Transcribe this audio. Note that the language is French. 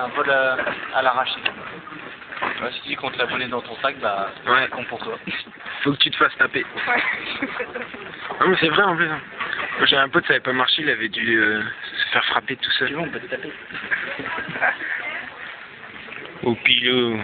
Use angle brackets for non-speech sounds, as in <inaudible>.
Un vol euh, à, à l'arraché. Ouais, si tu comptes la voler dans ton sac, bah, Ouais. c'est con pour toi. Faut que tu te fasses taper. <laughs> Non mais c'est vrai en plus. hein. Moi j'ai un pote, ça avait pas marché, il avait dû euh, se faire frapper tout Tu seul. on peut te taper. Au pilot.